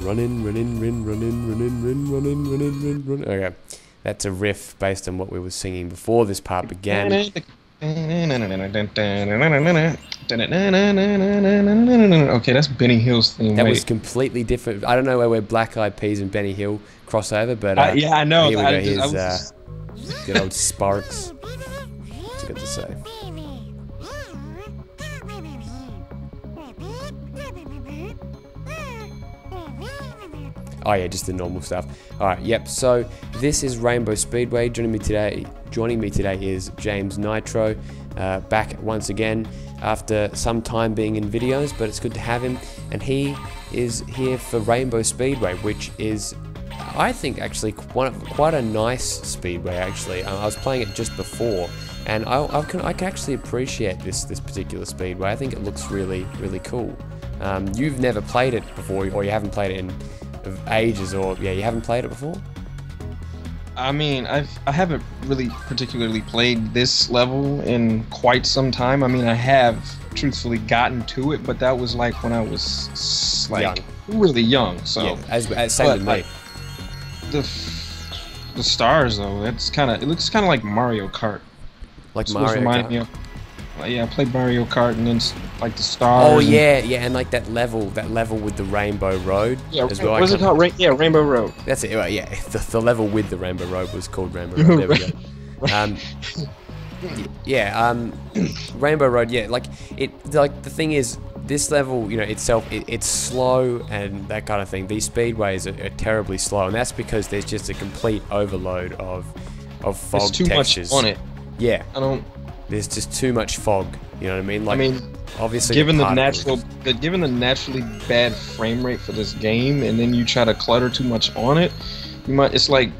Run in, run in, run, run in, run in, run, run in, run in, run, run. Okay, that's a riff based on what we were singing before this part began. Okay, that's Benny Hill's theme. That Wait. was completely different. I don't know where, where Black Eyed Peas and Benny Hill cross over, but uh, Uh, yeah, I know. Here we I go. just- Here's was uh, good old Sparks. What's it got to say? Oh yeah, just the normal stuff. All right, yep. So this is Rainbow Speedway. Joining me today, joining me today is James Nitro, uh, back once again after some time being in videos, but it's good to have him. And he is here for Rainbow Speedway, which is, I think, actually quite quite a nice speedway. Actually, I was playing it just before, and I, I can I can actually appreciate this this particular speedway. I think it looks really really cool. Um, you've never played it before, or you haven't played it in of ages, or yeah, you haven't played it before. I mean, I've I haven't really particularly played this level in quite some time. I mean, I have truthfully gotten to it, but that was like when I was like Young. really young. So yeah, as, as same but, like, the the stars though, it's kind of it looks kind of like Mario Kart. like It's supposed to Mario. Kart. Yeah, I played Mario Kart and then like the stars. Oh yeah, yeah, and like that level, that level with the Rainbow Road Yeah, as well. I it called? Ra- yeah, Rainbow Road. That's it. Right, yeah, the, the level with the Rainbow Road was called Rainbow Road. There we go. Um, yeah, um, Rainbow Road. Yeah, like it. Like the thing is, this level, you know, itself, it, it's slow and that kind of thing. These speedways are, are terribly slow, and that's because there's just a complete overload of of fog There's too textures. much on it. Yeah, I don't. There's just too much fog. You know what I mean? Like, I mean, obviously, given the natural, the, given the naturally bad frame rate for this game, and then you try to clutter too much on it, you might. It's like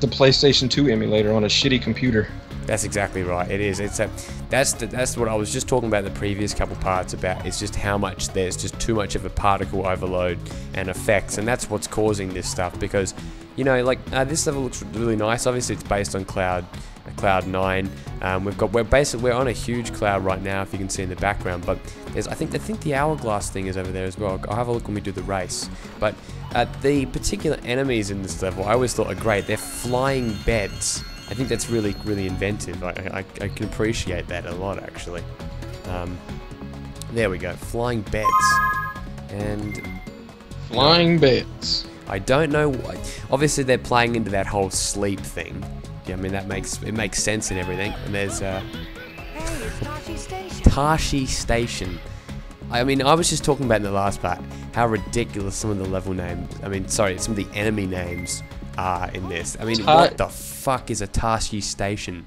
the PlayStation 2 emulator on a shitty computer. That's exactly right. It is. It's a. That's the, that's what I was just talking about the previous couple parts about. It's just how much there's just too much of a particle overload and effects, and that's what's causing this stuff. Because, you know, like uh, this level looks really nice. Obviously, it's based on Cloud, Cloud Nine. Um, we've got we're basically we're on a huge cloud right now, if you can see in the background. But there's I think I think the hourglass thing is over there as well. I'll have a look when we do the race. But uh, the particular enemies in this level, I always thought are great. They're flying beds. I think that's really, really inventive. I, I, I can appreciate that a lot, actually. Um, there we go, flying beds. And Flying beds. I don't know why. Obviously, they're playing into that whole sleep thing. Yeah, I mean that makes it makes sense and everything. And there's uh, Tashi Station. I mean, I was just talking about in the last part how ridiculous some of the level names. I mean, sorry, some of the enemy names are in this. I mean, Ta- what the fuck is a Tashi Station?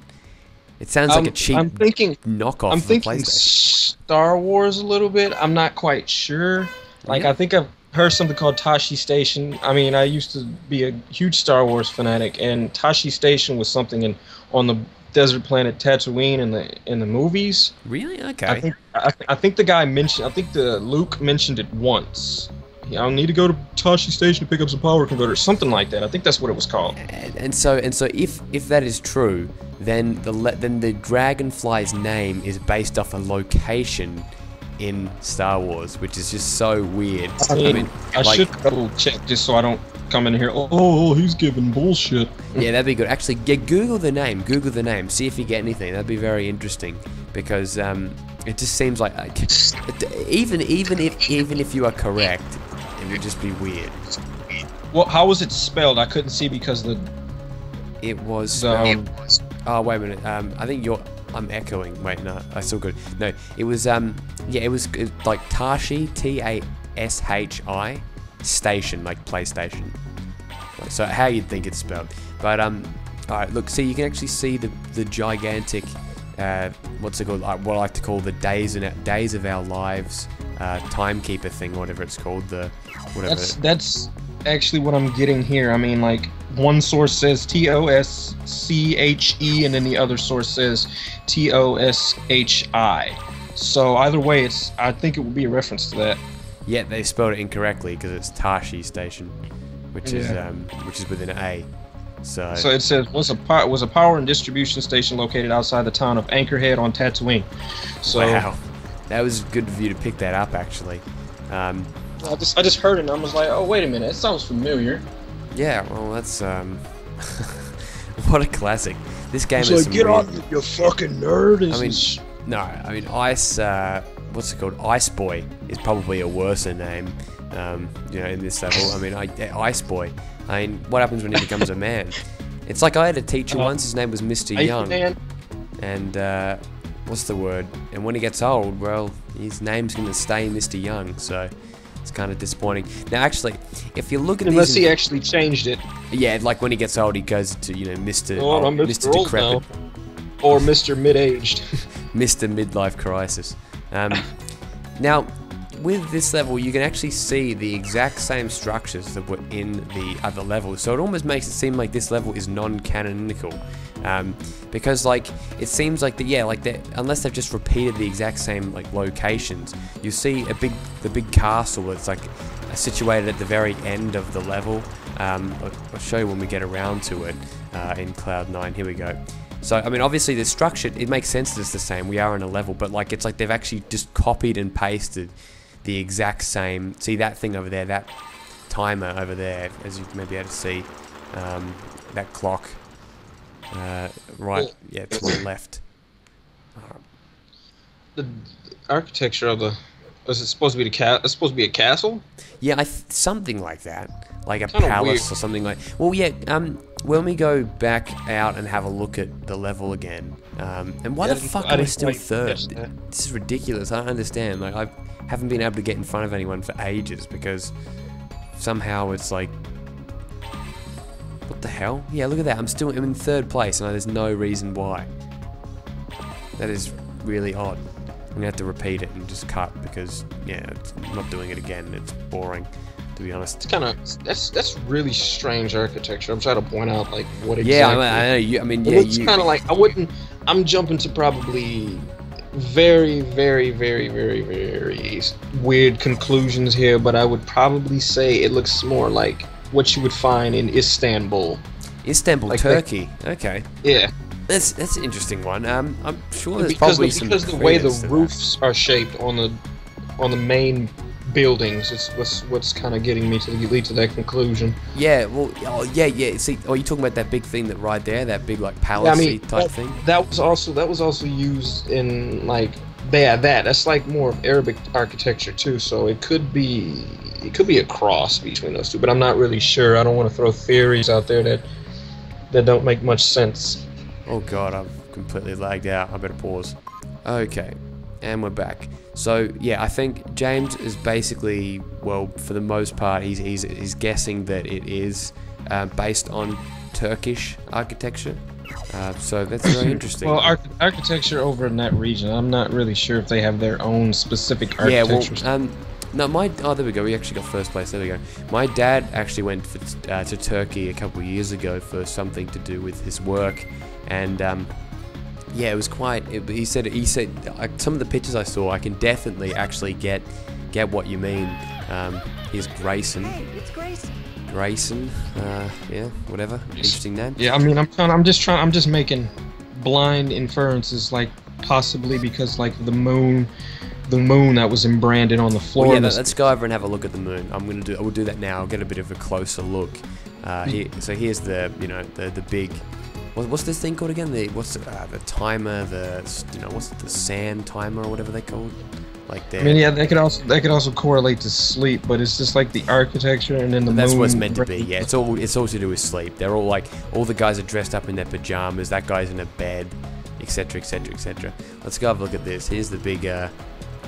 It sounds like a cheap I'm thinking. knockoff I'm of thinking Star Wars a little bit. I'm not quite sure. Like Yeah. I think I've heard something called Tashi Station. I mean, I used to be a huge Star Wars fanatic, and Tashi Station was something in on the desert planet Tatooine in the in the movies. Really? Okay. I think I, I think the guy mentioned. I think the Luke mentioned it once. I'll need to go to Tashi Station to pick up some power converter, something like that. I think that's what it was called. And, and so and so if if that is true, then the then the dragonfly's name is based off a location in Star Wars, which is just so weird. I mean, I like- should double check just so I don't come in here. Oh, oh, he's giving bullshit. yeah, that'd be good. Actually, yeah, Google the name. Google the name. See if you get anything. That'd be very interesting because um, it just seems like like, even even if even if you are correct, it would just be weird. Well, how was it spelled? I couldn't see because the It was. the. um, Oh wait a minute. Um, I think you're. I'm echoing. Wait, no, I still good. No, it was. Um, yeah, it was like Tashi, T A S H I, station, like PlayStation. So how you'd think it's spelled. But um, all right. Look, see, you can actually see the the gigantic. Uh, what's it called? Uh, what I like to call the days and days of our lives, uh, timekeeper thing, whatever it's called. The whatever. That's that's actually what I'm getting here. I mean, like one source says T O S C H E, and then the other source says T O S H I. So either way, it's I think it would be a reference to that. Yeah, they spelled it incorrectly because it's Tashi Station, which is Yeah. um, which is with an A. So, So it says was a po- was a power and distribution station located outside the town of Anchorhead on Tatooine. So wow, that was good of you to pick that up actually. Um, I just I just heard it and I was like, oh wait a minute, it sounds familiar. Yeah, well, that's um, what a classic. This game It's is like, get weird- on, you fucking nerd. I mean, just- No, I mean Ice. Uh, what's it called? Ice Boy is probably a worser name. Um, you know, in this level. I mean, I, Ice Boy. I mean, what happens when he becomes a man? It's like I had a teacher Uh, once. His name was Mr. Hey, Young, man, and uh, what's the word? And when he gets old, well, his name's gonna stay Mr. Young. So. It's kind of disappointing. Now, actually, if you look at unless these, he actually changed it, yeah, like when he gets old, he goes to you know Mr. Oh, oh, Mr. Mr. Decrepit. or Mr. Mid-aged. Mr. Midlife Crisis. Um, now, with this level, you can actually see the exact same structures that were in the other levels. So it almost makes it seem like this level is non-canonical. Um, because like it seems like that yeah like that unless they've just repeated the exact same like locations you see a big the big castle that's like situated at the very end of the level um, I'll, show you when we get around to it uh, in cloud 9 here we go so I mean, obviously the structure it makes sense that it's the same. We are in a level, but like it's like they've actually just copied and pasted the exact same. See that thing over there, that timer over there, as you may be able to see, um, that clock, uh, right, yeah, to my left. the architecture of the is it supposed to be the cat? It's supposed to be a castle. Yeah, I th- something like that, like a Kinda palace weird. or something like. Well, yeah. Um, when we go back out and have a look at the level again, um, and why Yeah, the fuck are we still third? This is ridiculous. I don't understand. Like I haven't been able to get in front of anyone for ages because somehow it's like. What the hell? Yeah, look at that. I'm still I'm in third place, and there's no reason why. That is really odd. I'm gonna have to repeat it and just cut because yeah, it's, I'm not doing it again. It's boring, to be honest. It's kind of that's that's really strange architecture. I'm trying to point out like what exactly. Yeah, I, mean, I know. You, I mean, yeah, you, kind of like I wouldn't. I'm jumping to probably very, very, very, very, very weird conclusions here, but I would probably say it looks more like what you would find in Istanbul. Istanbul, like Turkey. Okay, Yeah, that's that's an interesting one. Um, I'm sure there's because the, probably some because the way the to that. roofs are shaped on the on the main buildings, it's what's what's kind of getting me to lead to that conclusion. Yeah, well, oh, yeah, yeah. See, oh, you talking about that big thing that right there, that big like Yeah, palace I mean type that, thing? that was also that was also used in like yeah that that's like more of Arabic architecture too. So it could be it could be a cross between those two, but I'm not really sure. I don't want to throw theories out there that that don't make much sense. Oh god, I've completely lagged out. I better pause. Okay, and we're back. So yeah, I think James is basically well, for the most part, he's he's, he's guessing that it is uh, based on Turkish architecture. Uh, so that's very interesting. Well, arch- architecture over in that region, I'm not really sure if they have their own specific architecture. yeah, well, um, no, my oh, there we go. We actually got first place. There we go. My dad actually went for, uh, to Turkey a couple of years ago for something to do with his work, and um, yeah, it was quite. It, he said he said uh, some of the pictures I saw, I can definitely actually get get what you mean. Um, here's Grayson. Hey, it's Grayson. Grayson, uh, yeah, whatever. Interesting name. Yeah, I mean, I'm trying, I'm just trying. I'm just making blind inferences, like possibly because like the moon, the moon that was embranded on the floor. Well, yeah, in let- this- let's go over and have a look at the moon. I'm gonna do. I will do that now. I'll get a bit of a closer look. Uh, Hmm. here, so here's the, you know, the the big. What, what's this thing called again? The what's the, uh, the timer? The you know what's the sand timer or whatever they call it? Like I mean, yeah, they could also they could also correlate to sleep, but it's just like the architecture and then the That's moon. what it's meant to be. Yeah, it's all it's all to do with sleep. They're all like all the guys are dressed up in their pajamas. That guy's in a bed, etc., etc., etc. Let's go have a look at this. Here's the big. Uh,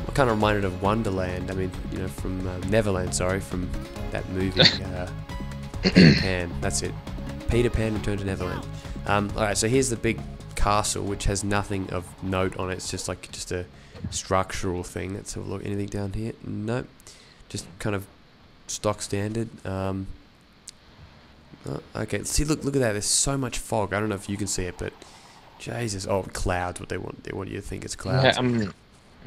what kind of reminded of Wonderland? I mean, you know, from uh, Neverland. Sorry, from that movie. Uh, Peter Pan. That's it. Peter Pan returned to Neverland. Um, all right, so here's the big castle, which has nothing of note on it. It's just like just a structural thing. Let's have a look. Anything down here? Nope. Just kind of stock standard. Um, oh, okay, see, look, look at that. There's so much fog. I don't know if you can see it, but Jesus, oh, clouds. What they want? They want you to think it's Yeah, clouds. I'm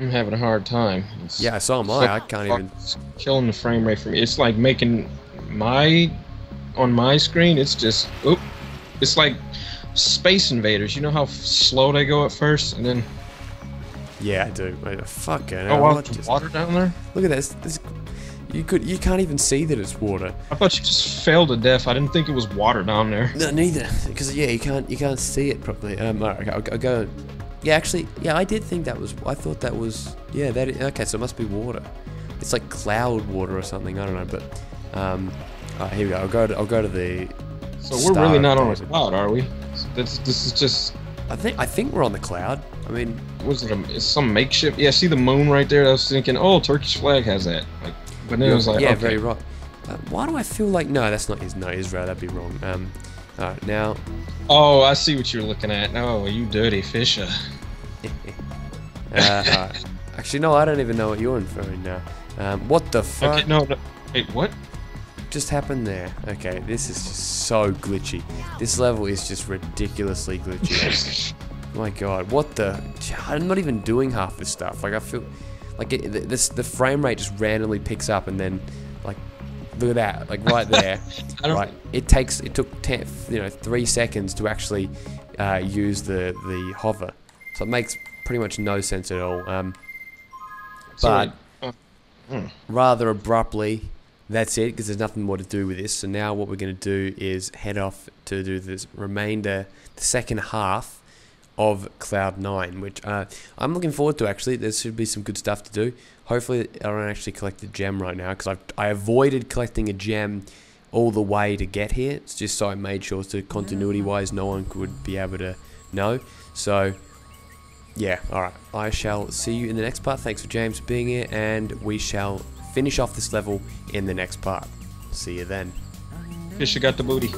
I'm having a hard time. It's Yeah, so am I. I can't even. it's killing the frame rate for me. It's like making my on my screen. It's just oop. It's like Space Invaders. You know how slow they go at first, and then Yeah, I do. Wait, fucking. oh, wow, just- water down there. Look at this. this You could, you can't even see that it's water. I thought you just fell to death. I didn't think it was water down there. No, neither. Because yeah, you can't, you can't see it properly. Um, all right, I'll, I'll go. Yeah, actually, yeah, I did think that was. I thought that was. Yeah, that. Okay, so it must be water. It's like cloud water or something. I don't know, but. Um, here we go. I'll go to. I'll go to the. So we're really star not on a cloud, are we? So This this is just I think. I think we're on the cloud. I mean, was it a, it's some makeshift? Yeah, see the moon right there. I was thinking, oh, Turkish flag has that. Like, but then it was like, yeah, okay. very right. Uh, why do I feel like no? That's not his. No, Israel. That'd be wrong. Um, all right, now. Oh, I see what you're looking at. Oh, you dirty Fissure. Uh, all right. Actually, no, I don't even know what you're inferring now. Um, what the fuck Okay, no, no, wait, what? Just happened there? Okay, this is just so glitchy. This level is just ridiculously glitchy. My god, what the? I'm not even doing half this stuff. Like I feel, like it, this the frame rate just randomly picks up and then, like, look at that, like right there. I don't- right, it takes it took ten, you know three seconds to actually uh, use the the hover, so it makes pretty much no sense at all. Um, but Uh, rather abruptly, that's it because there's nothing more to do with this. So now what we're going to do is head off to do this remainder, the second half of Cloud Nine, which uh, I'm looking forward to. Actually, there should be some good stuff to do. Hopefully, I don't actually collect a gem right now because I avoided collecting a gem all the way to get here. It's just so I made sure, so continuity wise, no one could be able to know. So. Yeah, alright. I shall see you in the next part. Thanks for James being here, and we shall finish off this level in the next part. See you then. Fissure got the booty.